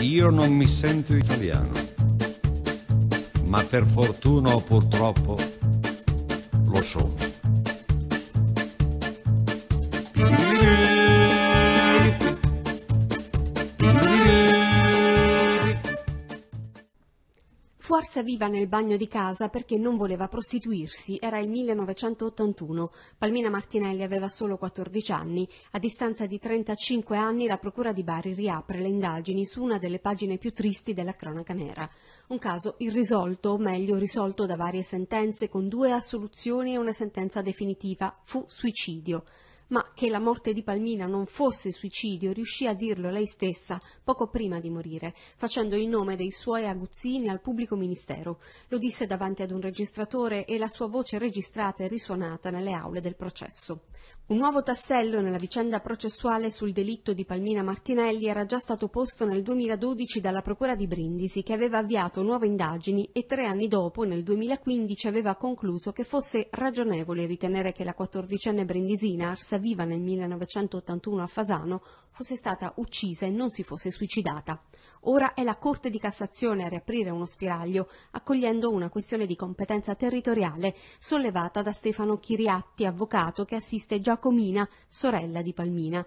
Io non mi sento italiano, ma per fortuna o purtroppo lo sono. Forza viva nel bagno di casa perché non voleva prostituirsi. Era il 1981. Palmina Martinelli aveva solo 14 anni. A distanza di 35 anni la Procura di Bari riapre le indagini su una delle pagine più tristi della cronaca nera. Un caso irrisolto, o meglio risolto da varie sentenze, con due assoluzioni e una sentenza definitiva. Fu suicidio ma che la morte di Palmina non fosse suicidio riuscì a dirlo lei stessa poco prima di morire, facendo il nome dei suoi aguzzini al pubblico ministero. Lo disse davanti ad un registratore e la sua voce registrata e risuonata nelle aule del processo. Un nuovo tassello nella vicenda processuale sul delitto di Palmina Martinelli era già stato posto nel 2012 dalla Procura di Brindisi, che aveva avviato nuove indagini e tre anni dopo, nel 2015, aveva concluso che fosse ragionevole ritenere che la quattordicenne brindisina, arsa viva nel 1981 a Fasano, fosse stata uccisa e non si fosse suicidata. Ora è la Corte di Cassazione a riaprire uno spiraglio, accogliendo una questione di competenza territoriale sollevata da Stefano Chiriatti, avvocato che assiste Giacomina, sorella di Palmina.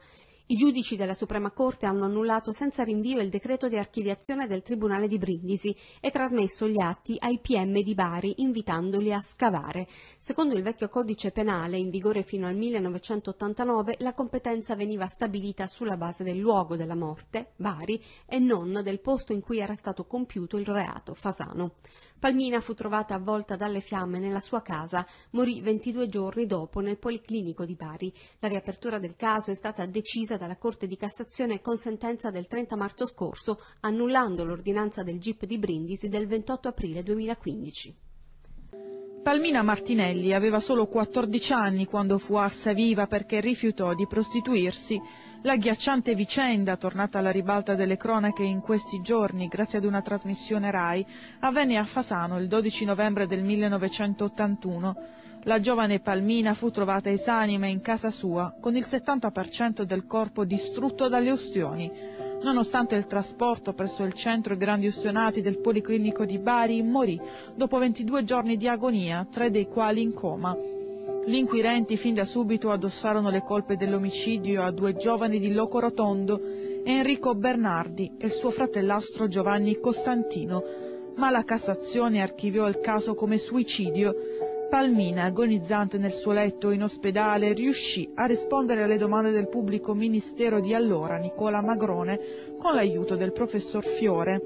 I giudici della Suprema Corte hanno annullato senza rinvio il decreto di archiviazione del Tribunale di Brindisi e trasmesso gli atti ai PM di Bari invitandoli a scavare. Secondo il vecchio codice penale, in vigore fino al 1989, la competenza veniva stabilita sulla base del luogo della morte, Bari, e non del posto in cui era stato compiuto il reato, Fasano. Palmina fu trovata avvolta dalle fiamme nella sua casa, morì 22 giorni dopo nel Policlinico di Bari. La riapertura del caso è stata decisa dalla Corte di Cassazione con sentenza del 30 marzo scorso, annullando l'ordinanza del GIP di Brindisi del 28 aprile 2015. Palmina Martinelli aveva solo 14 anni quando fu arsa viva perché rifiutò di prostituirsi. L'agghiacciante vicenda, tornata alla ribalta delle cronache in questi giorni grazie ad una trasmissione RAI, avvenne a Fasano il 12 novembre del 1981. La giovane Palmina fu trovata esanime in casa sua, con il 70% del corpo distrutto dalle ustioni. Nonostante il trasporto presso il centro grandi ustionati del Policlinico di Bari, morì dopo 22 giorni di agonia, tre dei quali in coma. Gli inquirenti fin da subito addossarono le colpe dell'omicidio a due giovani di Loco Rotondo, Enrico Bernardi e il suo fratellastro Giovanni Costantino, ma la Cassazione archiviò il caso come suicidio Palmina, agonizzante nel suo letto in ospedale, riuscì a rispondere alle domande del pubblico ministero di allora, Nicola Magrone, con l'aiuto del professor Fiore.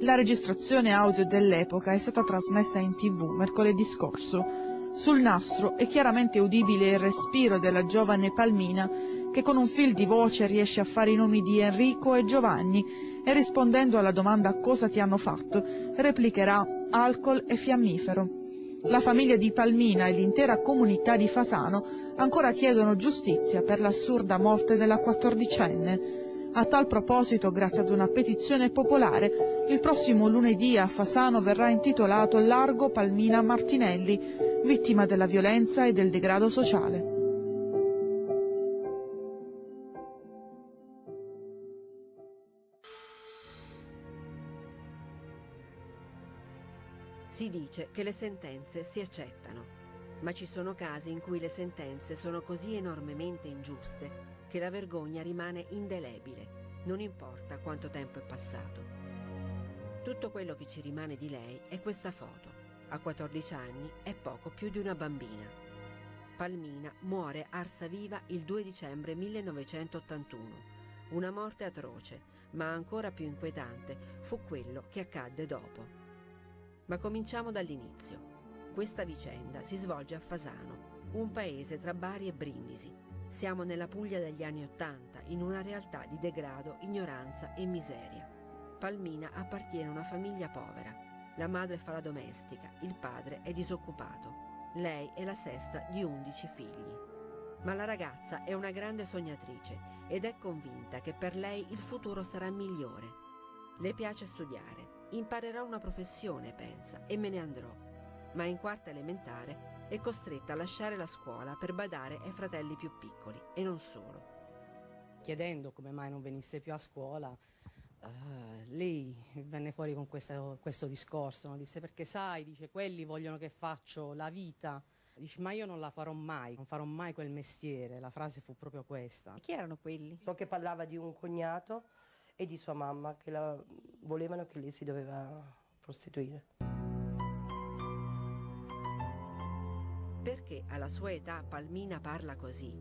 La registrazione audio dell'epoca è stata trasmessa in tv mercoledì scorso. Sul nastro è chiaramente udibile il respiro della giovane Palmina, che con un fil di voce riesce a fare i nomi di Enrico e Giovanni e rispondendo alla domanda cosa ti hanno fatto, replicherà alcol e fiammifero. La famiglia di Palmina e l'intera comunità di Fasano ancora chiedono giustizia per l'assurda morte della quattordicenne. A tal proposito, grazie ad una petizione popolare, il prossimo lunedì a Fasano verrà intitolato Largo Palmina Martinelli, vittima della violenza e del degrado sociale. Si dice che le sentenze si accettano, ma ci sono casi in cui le sentenze sono così enormemente ingiuste che la vergogna rimane indelebile, non importa quanto tempo è passato. Tutto quello che ci rimane di lei è questa foto. A 14 anni è poco più di una bambina. Palmina muore arsa viva il 2 dicembre 1981. Una morte atroce, ma ancora più inquietante fu quello che accadde dopo. Ma cominciamo dall'inizio. Questa vicenda si svolge a Fasano, un paese tra Bari e Brindisi. Siamo nella Puglia degli anni Ottanta, in una realtà di degrado, ignoranza e miseria. Palmina appartiene a una famiglia povera. La madre fa la domestica, il padre è disoccupato. Lei è la sesta di undici figli. Ma la ragazza è una grande sognatrice ed è convinta che per lei il futuro sarà migliore. Le piace studiare Imparerò una professione, pensa, e me ne andrò. Ma in quarta elementare è costretta a lasciare la scuola per badare ai fratelli più piccoli, e non solo. Chiedendo come mai non venisse più a scuola, Uh, lei venne fuori con questo, questo discorso, no? disse perché sai, dice quelli vogliono che faccio la vita, dice ma io non la farò mai, non farò mai quel mestiere, la frase fu proprio questa. Chi erano quelli? So che parlava di un cognato e di sua mamma che la, volevano che lei si doveva prostituire. Perché alla sua età Palmina parla così?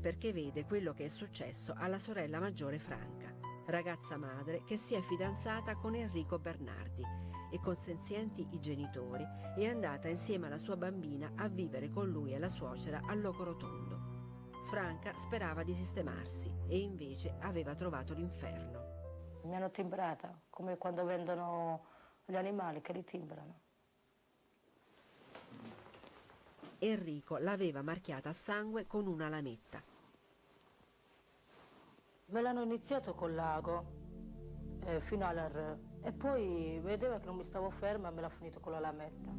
Perché vede quello che è successo alla sorella maggiore Franca ragazza madre che si è fidanzata con Enrico Bernardi e consenzienti i genitori è andata insieme alla sua bambina a vivere con lui e la suocera a Locorotondo. Franca sperava di sistemarsi e invece aveva trovato l'inferno. Mi hanno timbrata, come quando vendono gli animali che li timbrano. Enrico l'aveva marchiata a sangue con una lametta Me l'hanno iniziato col lago, eh, fino all'R. E poi vedeva che non mi stavo ferma e me l'ha finito con la lametta.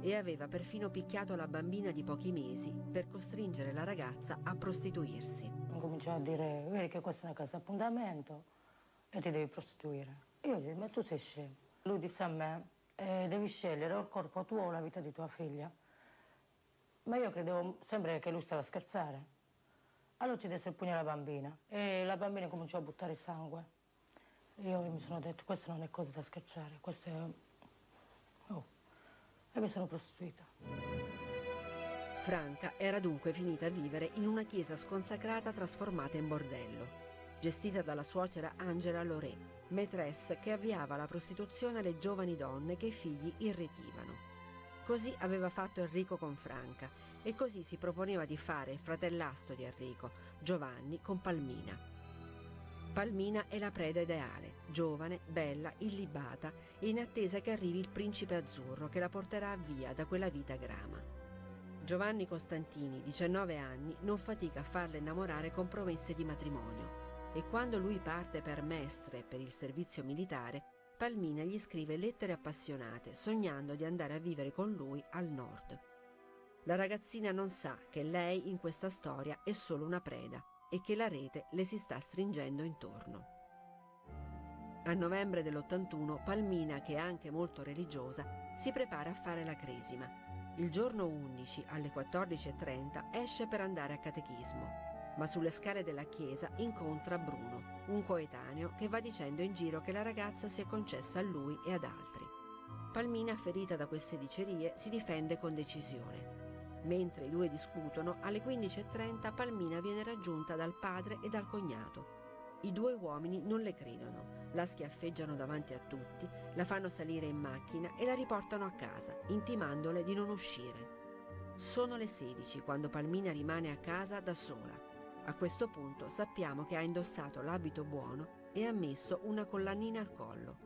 E aveva perfino picchiato la bambina di pochi mesi per costringere la ragazza a prostituirsi. Cominciò a dire, vedi che questa è una casa appuntamento e ti devi prostituire. Io gli dico, ma tu sei scemo. Lui disse a me, eh, devi scegliere o il corpo tuo o la vita di tua figlia. Ma io credevo sempre che lui stava a scherzare. Allora ci desse il pugno alla bambina e la bambina cominciò a buttare sangue. Io mi sono detto, questo non è cosa da scherzare, questo è... Oh. E mi sono prostituita. Franca era dunque finita a vivere in una chiesa sconsacrata trasformata in bordello, gestita dalla suocera Angela Loré, maîtresse che avviava la prostituzione alle giovani donne che i figli irretivano. Così aveva fatto Enrico con Franca e così si proponeva di fare il fratellastro di Enrico, Giovanni, con Palmina. Palmina è la preda ideale, giovane, bella, illibata e in attesa che arrivi il principe azzurro che la porterà via da quella vita grama. Giovanni Costantini, 19 anni, non fatica a farla innamorare con promesse di matrimonio e quando lui parte per Mestre per il servizio militare Palmina gli scrive lettere appassionate, sognando di andare a vivere con lui al nord. La ragazzina non sa che lei in questa storia è solo una preda e che la rete le si sta stringendo intorno. A novembre dell'81 Palmina, che è anche molto religiosa, si prepara a fare la cresima. Il giorno 11 alle 14.30 esce per andare a catechismo ma sulle scale della chiesa incontra Bruno, un coetaneo che va dicendo in giro che la ragazza si è concessa a lui e ad altri. Palmina, ferita da queste dicerie, si difende con decisione. Mentre i due discutono, alle 15.30 Palmina viene raggiunta dal padre e dal cognato. I due uomini non le credono, la schiaffeggiano davanti a tutti, la fanno salire in macchina e la riportano a casa, intimandole di non uscire. Sono le 16 quando Palmina rimane a casa da sola. A questo punto sappiamo che ha indossato l'abito buono e ha messo una collanina al collo.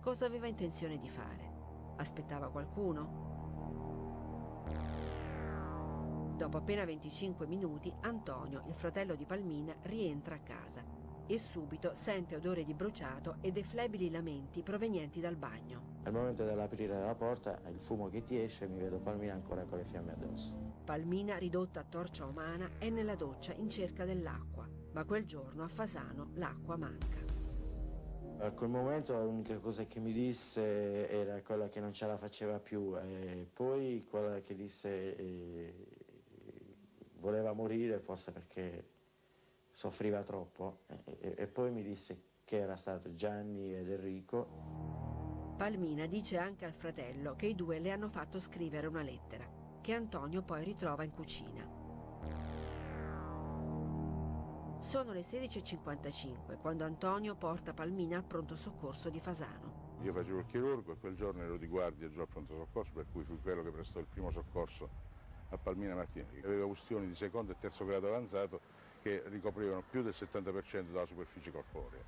Cosa aveva intenzione di fare? Aspettava qualcuno? Dopo appena 25 minuti, Antonio, il fratello di Palmina, rientra a casa e subito sente odore di bruciato e dei flebili lamenti provenienti dal bagno. Al momento dell'aprire la porta, il fumo che ti esce, mi vedo Palmina ancora con le fiamme addosso. Palmina, ridotta a torcia umana, è nella doccia in cerca dell'acqua, ma quel giorno a Fasano l'acqua manca. A quel momento l'unica cosa che mi disse era quella che non ce la faceva più e poi quella che disse eh, voleva morire forse perché soffriva troppo e, e poi mi disse che era stato Gianni ed Enrico. Palmina dice anche al fratello che i due le hanno fatto scrivere una lettera, che Antonio poi ritrova in cucina. Sono le 16.55 quando Antonio porta Palmina al pronto soccorso di Fasano. Io facevo il chirurgo e quel giorno ero di guardia giù al pronto soccorso, per cui fui quello che prestò il primo soccorso a Palmina Martinelli. Aveva ustioni di secondo e terzo grado avanzato che ricoprivano più del 70% della superficie corporea.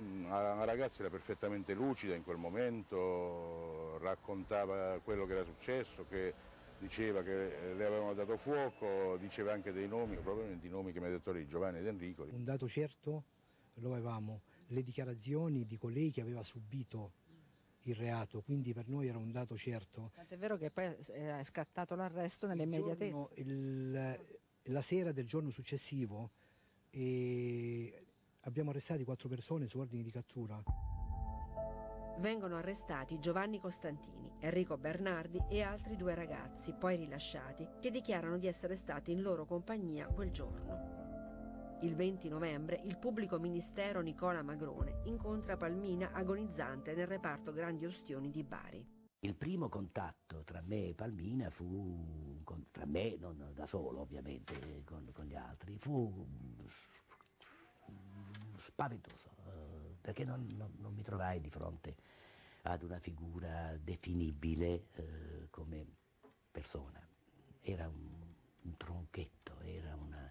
Mm, la ragazza era perfettamente lucida in quel momento, raccontava quello che era successo, che diceva che le avevano dato fuoco, diceva anche dei nomi, probabilmente i nomi che mi ha detto lei, Giovanni ed Enrico. Un dato certo lo avevamo, le dichiarazioni di colei che aveva subito il reato, quindi per noi era un dato certo. Tant'è vero che poi è scattato l'arresto nell'immediatezza. la sera del giorno successivo eh, Abbiamo arrestati quattro persone su ordini di cattura. Vengono arrestati Giovanni Costantini, Enrico Bernardi e altri due ragazzi, poi rilasciati, che dichiarano di essere stati in loro compagnia quel giorno. Il 20 novembre il pubblico ministero Nicola Magrone incontra Palmina agonizzante nel reparto Grandi Ustioni di Bari. Il primo contatto tra me e Palmina fu, tra me, non da solo ovviamente, con, con gli altri, fu spaventoso, eh, perché non, non, non, mi trovai di fronte ad una figura definibile eh, come persona. Era un, un tronchetto, era una,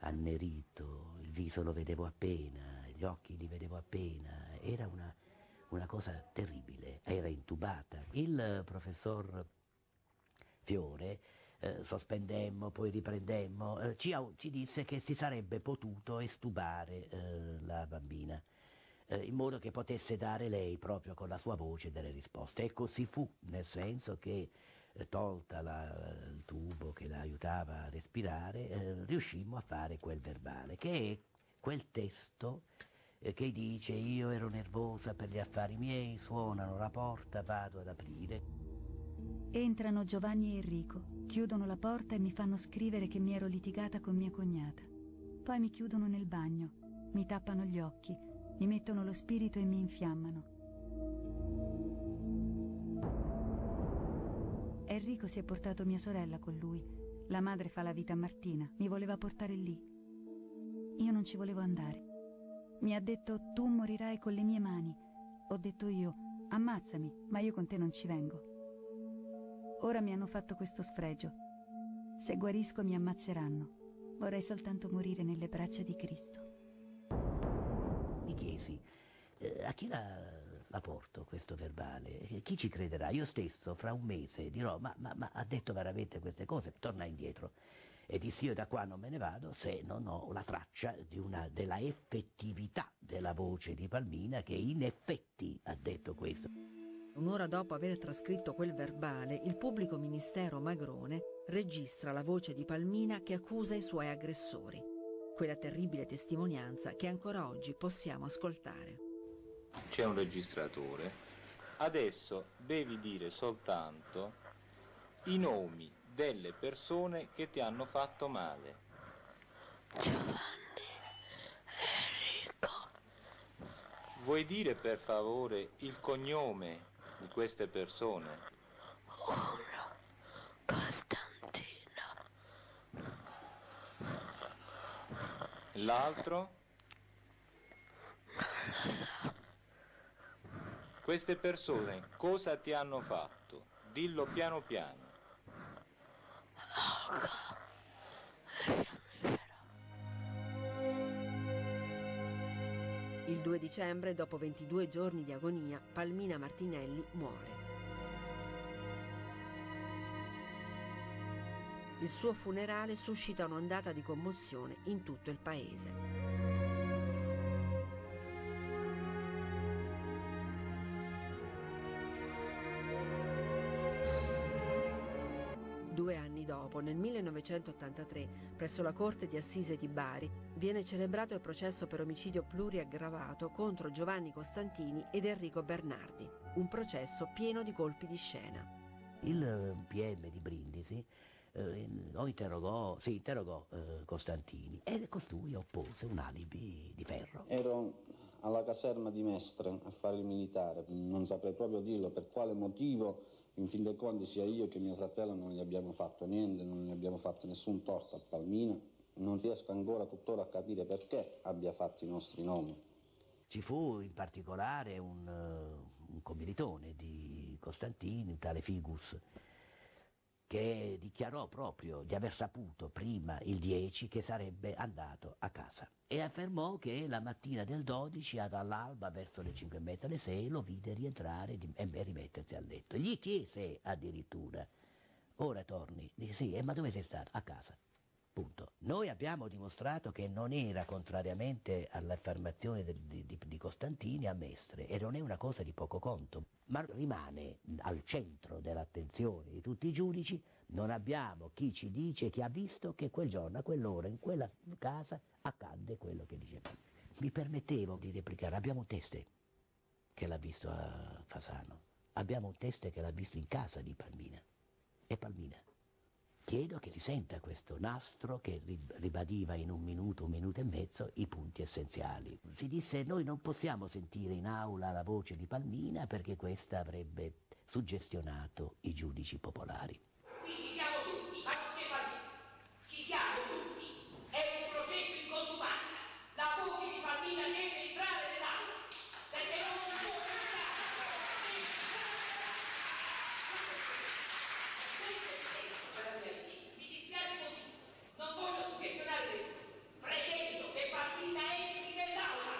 annerito, il viso lo vedevo appena, gli occhi li vedevo appena, era una, una cosa terribile, era intubata. Il professor Fiore eh, sospendemmo, poi riprendemmo, eh, ci, ci, disse che si sarebbe potuto estubare eh, la bambina eh, in modo che potesse dare lei proprio con la sua voce delle risposte. E così fu, nel senso che eh, tolta la, il tubo che la aiutava a respirare, eh, riuscimmo a fare quel verbale, che è quel testo che dice io ero nervosa per gli affari miei, suonano la porta, vado ad aprire. Entrano Giovanni e Enrico, chiudono la porta e mi fanno scrivere che mi ero litigata con mia cognata. Poi mi chiudono nel bagno, mi tappano gli occhi, mi mettono lo spirito e mi infiammano. Enrico si è portato mia sorella con lui. La madre fa la vita a Martina, mi voleva portare lì. Io non ci volevo andare. Mi ha detto tu morirai con le mie mani. Ho detto io ammazzami, ma io con te non ci vengo. Ora mi hanno fatto questo sfregio. Se guarisco mi ammazzeranno. Vorrei soltanto morire nelle braccia di Cristo. Mi chiesi, eh, a chi la, la, porto questo verbale? Chi ci crederà? Io stesso, fra un mese, dirò, ma, ma, ma ha detto veramente queste cose? Torna indietro. E dissi io da qua non me ne vado se non ho la traccia una, della effettività della voce di Palmina che in effetti ha detto questo. Un'ora dopo aver trascritto quel verbale, il pubblico ministero Magrone registra la voce di Palmina che accusa i suoi aggressori. Quella terribile testimonianza che ancora oggi possiamo ascoltare. C'è un registratore. Adesso devi dire soltanto i nomi delle persone che ti hanno fatto male. Giovanni, Enrico. Vuoi dire per favore il cognome di queste persone? Uno, Costantino. L'altro? Non lo so. Queste persone cosa ti hanno fatto? Dillo piano piano. Il 2 dicembre, dopo 22 giorni di agonia, Palmina Martinelli muore. Il suo funerale suscita un'ondata di commozione in tutto il paese. 1983, presso la Corte di Assise di Bari, viene celebrato il processo per omicidio pluriaggravato contro Giovanni Costantini ed Enrico Bernardi, un processo pieno di colpi di scena. Il PM di Brindisi eh, interrogò, sì, interrogò eh, Costantini e costui oppose un alibi di ferro. Ero alla caserma di Mestre a fare il militare, non saprei proprio dirlo per quale motivo in fin dei conti sia io che mio fratello non gli abbiamo fatto niente, non gli abbiamo fatto nessun torto a Palmina, non riesco ancora tuttora a capire perché abbia fatto i nostri nomi. Ci fu in particolare un, uh, un commilitone di Costantini, tale Figus, che dichiarò proprio di aver saputo prima il 10 che sarebbe andato a casa e affermò che la mattina del 12 all'alba verso le 5 e mezza alle 6 lo vide rientrare e rimettersi a letto. Gli chiese addirittura, ora torni? Dice sì, ma dove sei stato? A casa. Punto. Noi abbiamo dimostrato che non era, contrariamente all'affermazione di, di, di, Costantini, a Mestre, e non è una cosa di poco conto, ma rimane al centro dell'attenzione di tutti i giudici, non abbiamo chi ci dice, chi ha visto che quel giorno, a quell'ora, in quella casa, accadde quello che diceva. mi permettevo di replicare, abbiamo un teste che l'ha visto a Fasano, abbiamo un teste che l'ha visto in casa di Palmina. E Palmina, chiedo che risenta questo nastro che ribadiva in un minuto, un minuto e mezzo i punti essenziali. Si disse noi non possiamo sentire in aula la voce di Palmina perché questa avrebbe suggestionato i giudici popolari. Qui ci siamo tutti, ma non c'è Palmina. Ci siamo tutti. È un processo in contumacia. La voce di Palmina deve entrare nell'aula. Perché non si può Mi dispiace così. Non voglio suggestionare nessuno. Pretendo che Palmina entri nell'aula.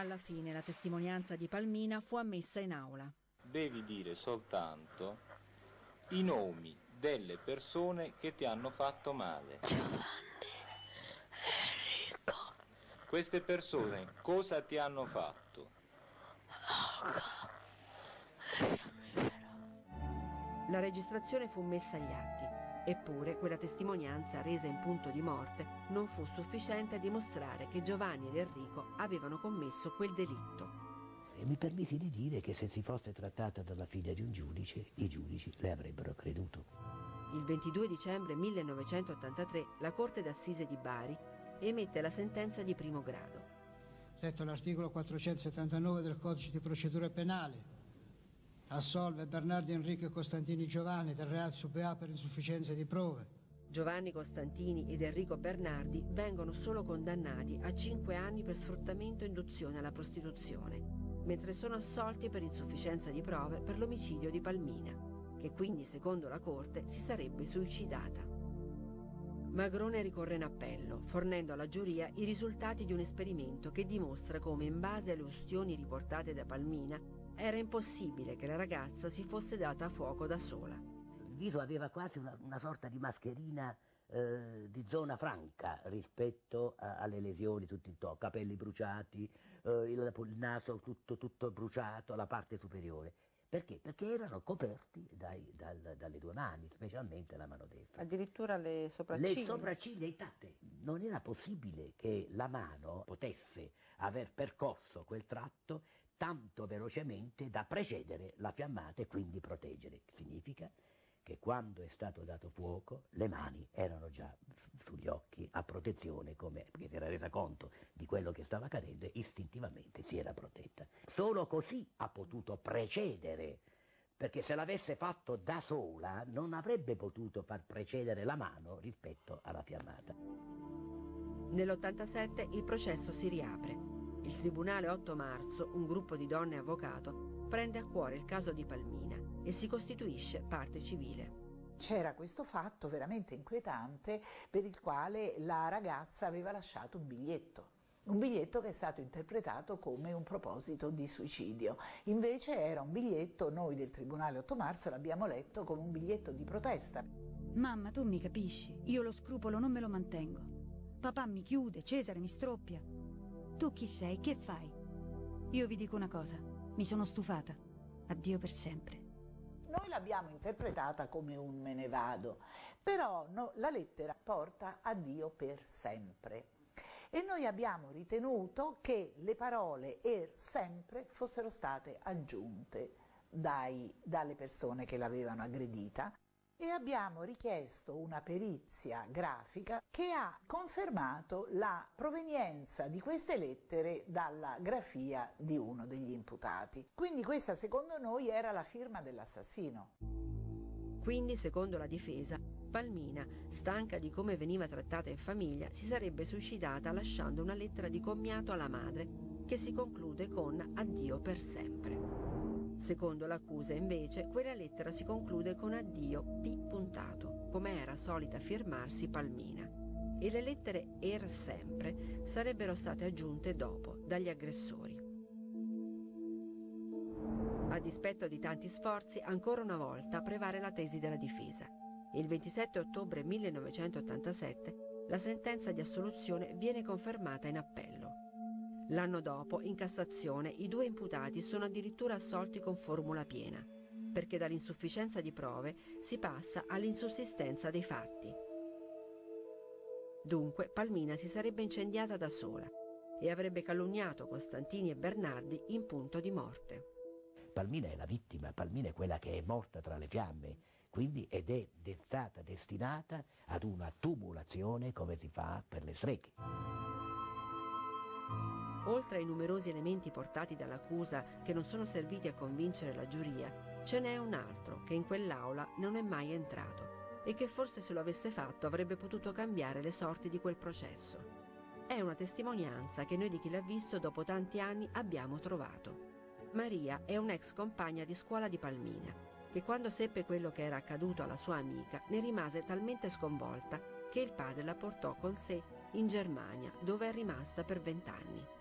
Alla fine la testimonianza di Palmina fu ammessa in aula. Devi dire soltanto i nomi delle persone che ti hanno fatto male. Queste persone cosa ti hanno fatto? La registrazione fu messa agli atti, eppure quella testimonianza resa in punto di morte non fu sufficiente a dimostrare che Giovanni ed Enrico avevano commesso quel delitto. E mi permisi di dire che se si fosse trattata della figlia di un giudice, i giudici le avrebbero creduto. Il 22 dicembre 1983 la Corte d'Assise di Bari emette la sentenza di primo grado. Letto l'articolo 479 del Codice di procedura penale, assolve Bernardo Enrico Costantini Giovanni del reato su PA per insufficienza di prove. Giovanni Costantini ed Enrico Bernardi vengono solo condannati a 5 anni per sfruttamento e induzione alla prostituzione, mentre sono assolti per insufficienza di prove per l'omicidio di Palmina, che quindi, secondo la Corte, si sarebbe suicidata. Magrone ricorre in appello, fornendo alla giuria i risultati di un esperimento che dimostra come, in base alle ustioni riportate da Palmina, era impossibile che la ragazza si fosse data a fuoco da sola. Il viso aveva quasi una, una sorta di mascherina eh, di zona franca rispetto a, alle lesioni tutto intorno, capelli bruciati, eh, il, il, naso tutto, tutto bruciato, la parte superiore. Perché? Perché erano coperti dai, dal, dalle due mani, specialmente la mano destra. Addirittura le sopracciglia. Le sopracciglia intatte. Non era possibile che la mano potesse aver percorso quel tratto tanto velocemente da precedere la fiammata e quindi proteggere. Significa che quando è stato dato fuoco le mani erano già sugli occhi a protezione, come, perché si era resa conto di quello che stava accadendo e istintivamente si era protetta. Solo così ha potuto precedere, perché se l'avesse fatto da sola non avrebbe potuto far precedere la mano rispetto alla fiammata. Nell'87 il processo si riapre. Il Tribunale 8 marzo, un gruppo di donne avvocato, prende a cuore il caso di Palmina e si costituisce parte civile. C'era questo fatto veramente inquietante per il quale la ragazza aveva lasciato un biglietto. Un biglietto che è stato interpretato come un proposito di suicidio. Invece era un biglietto, noi del Tribunale 8 marzo l'abbiamo letto come un biglietto di protesta. Mamma, tu mi capisci? Io lo scrupolo non me lo mantengo. Papà mi chiude, Cesare mi stroppia. Tu chi sei? Che fai? Io vi dico una cosa, mi sono stufata. Addio per sempre. Noi l'abbiamo interpretata come un me ne vado, però no, la lettera porta a Dio per sempre. E noi abbiamo ritenuto che le parole er sempre fossero state aggiunte dai, dalle persone che l'avevano aggredita e abbiamo richiesto una perizia grafica che ha confermato la provenienza di queste lettere dalla grafia di uno degli imputati. Quindi questa secondo noi era la firma dell'assassino. Quindi, secondo la difesa, Palmina, stanca di come veniva trattata in famiglia, si sarebbe suicidata lasciando una lettera di commiato alla madre che si conclude con addio per sempre. Secondo l'accusa, invece, quella lettera si conclude con addio P puntato, come era solita firmarsi Palmina. E le lettere Er sempre sarebbero state aggiunte dopo dagli aggressori. A dispetto di tanti sforzi, ancora una volta prevale la tesi della difesa. Il 27 ottobre 1987 la sentenza di assoluzione viene confermata in appello. L'anno dopo, in Cassazione, i due imputati sono addirittura assolti con formula piena, perché dall'insufficienza di prove si passa all'insussistenza dei fatti. Dunque Palmina si sarebbe incendiata da sola e avrebbe calunniato Costantini e Bernardi in punto di morte. Palmina è la vittima, Palmina è quella che è morta tra le fiamme, quindi ed è stata destinata ad una tumulazione come si fa per le streghe. Oltre ai numerosi elementi portati dall'accusa che non sono serviti a convincere la giuria, ce n'è un altro che in quell'aula non è mai entrato e che forse se lo avesse fatto avrebbe potuto cambiare le sorti di quel processo. È una testimonianza che noi di chi l'ha visto dopo tanti anni abbiamo trovato. Maria è un'ex compagna di scuola di Palmina, che quando seppe quello che era accaduto alla sua amica ne rimase talmente sconvolta che il padre la portò con sé in Germania, dove è rimasta per vent'anni.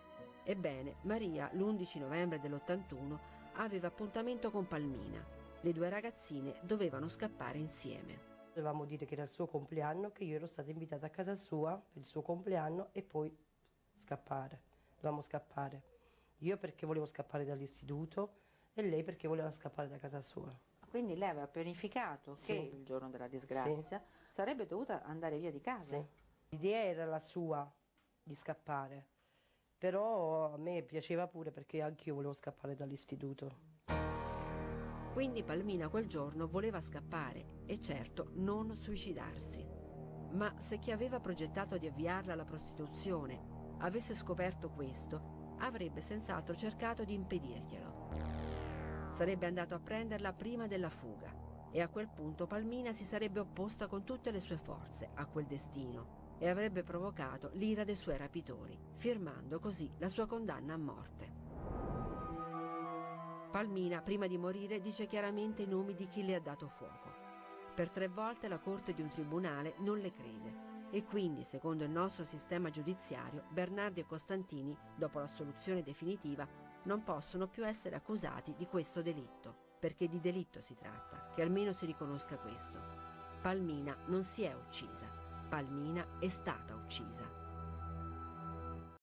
Ebbene, Maria l'11 novembre dell'81 aveva appuntamento con Palmina. Le due ragazzine dovevano scappare insieme. Dovevamo dire che era il suo compleanno, che io ero stata invitata a casa sua per il suo compleanno e poi scappare. Dovevamo scappare. Io perché volevo scappare dall'istituto e lei perché voleva scappare da casa sua. Quindi lei aveva pianificato Sì. che il giorno della disgrazia sarebbe dovuta andare via di casa. Sì. L'idea era la sua di scappare, però a me piaceva pure perché anche io volevo scappare dall'istituto. Quindi Palmina quel giorno voleva scappare e certo non suicidarsi. Ma se chi aveva progettato di avviarla alla prostituzione avesse scoperto questo, avrebbe senz'altro cercato di impedirglielo. Sarebbe andato a prenderla prima della fuga e a quel punto Palmina si sarebbe opposta con tutte le sue forze a quel destino e avrebbe provocato l'ira dei suoi rapitori, firmando così la sua condanna a morte. Palmina, prima di morire, dice chiaramente i nomi di chi le ha dato fuoco. Per tre volte la corte di un tribunale non le crede e quindi, secondo il nostro sistema giudiziario, Bernardi e Costantini, dopo l'assoluzione definitiva, non possono più essere accusati di questo delitto, perché di delitto si tratta, che almeno si riconosca questo. Palmina non si è uccisa, Palmina è stata uccisa.